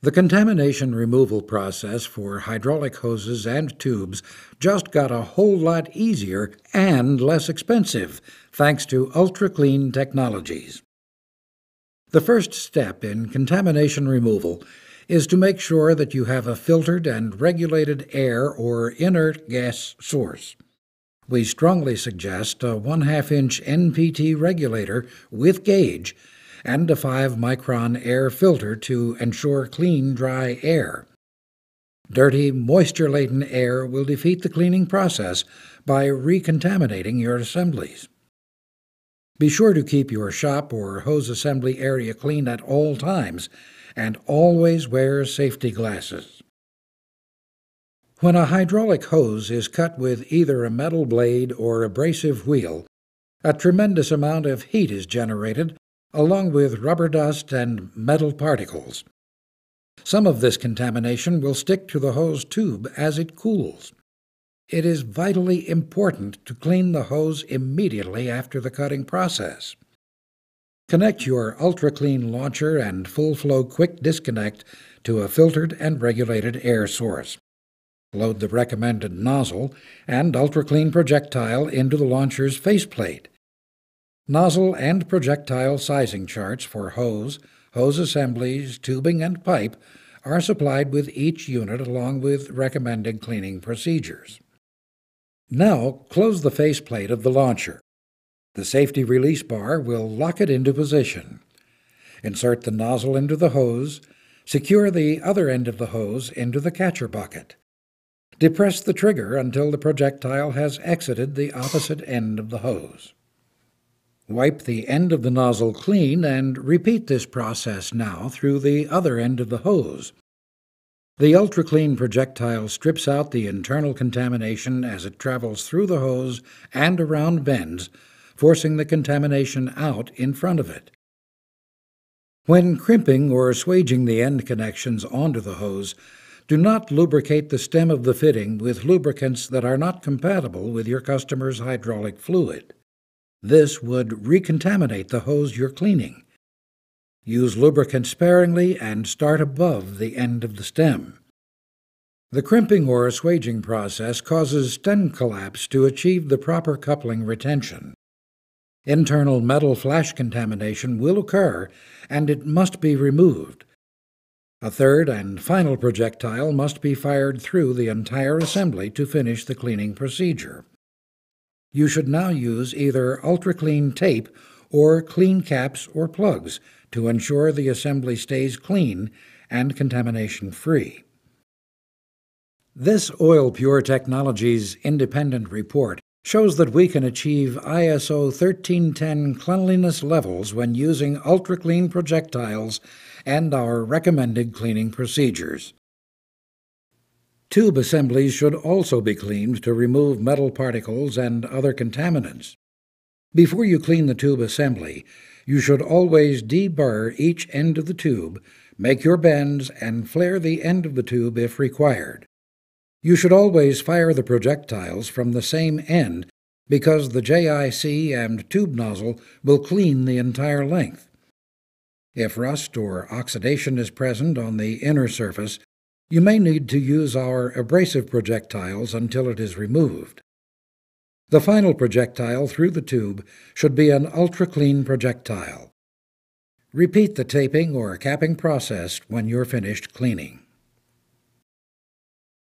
The contamination removal process for hydraulic hoses and tubes just got a whole lot easier and less expensive thanks to ultra clean technologies. The first step in contamination removal is to make sure that you have a filtered and regulated air or inert gas source. We strongly suggest a 1 2 inch NPT regulator with gauge and a 5 micron air filter to ensure clean, dry air. Dirty, moisture laden air will defeat the cleaning process by recontaminating your assemblies. Be sure to keep your shop or hose assembly area clean at all times and always wear safety glasses. When a hydraulic hose is cut with either a metal blade or abrasive wheel, a tremendous amount of heat is generated along with rubber dust and metal particles. Some of this contamination will stick to the hose tube as it cools. It is vitally important to clean the hose immediately after the cutting process. Connect your Ultra Clean launcher and Full Flow Quick Disconnect to a filtered and regulated air source. Load the recommended nozzle and Ultra Clean projectile into the launcher's faceplate. Nozzle and projectile sizing charts for hose, hose assemblies, tubing, and pipe are supplied with each unit along with recommended cleaning procedures. Now close the faceplate of the launcher. The safety release bar will lock it into position. Insert the nozzle into the hose. Secure the other end of the hose into the catcher bucket. Depress the trigger until the projectile has exited the opposite end of the hose. Wipe the end of the nozzle clean and repeat this process now through the other end of the hose. The Ultra Clean projectile strips out the internal contamination as it travels through the hose and around bends, forcing the contamination out in front of it. When crimping or swaging the end connections onto the hose, do not lubricate the stem of the fitting with lubricants that are not compatible with your customer's hydraulic fluid. This would recontaminate the hose you're cleaning. Use lubricant sparingly and start above the end of the stem. The crimping or swaging process causes stem collapse to achieve the proper coupling retention. Internal metal flash contamination will occur and it must be removed. A third and final projectile must be fired through the entire assembly to finish the cleaning procedure you should now use either ultra clean tape or clean caps or plugs to ensure the assembly stays clean and contamination free. This Oil Pure Technologies independent report shows that we can achieve ISO 1310 cleanliness levels when using ultra clean projectiles and our recommended cleaning procedures. Tube assemblies should also be cleaned to remove metal particles and other contaminants. Before you clean the tube assembly, you should always deburr each end of the tube, make your bends, and flare the end of the tube if required. You should always fire the projectiles from the same end because the JIC and tube nozzle will clean the entire length. If rust or oxidation is present on the inner surface, you may need to use our abrasive projectiles until it is removed. The final projectile through the tube should be an ultra-clean projectile. Repeat the taping or capping process when you're finished cleaning.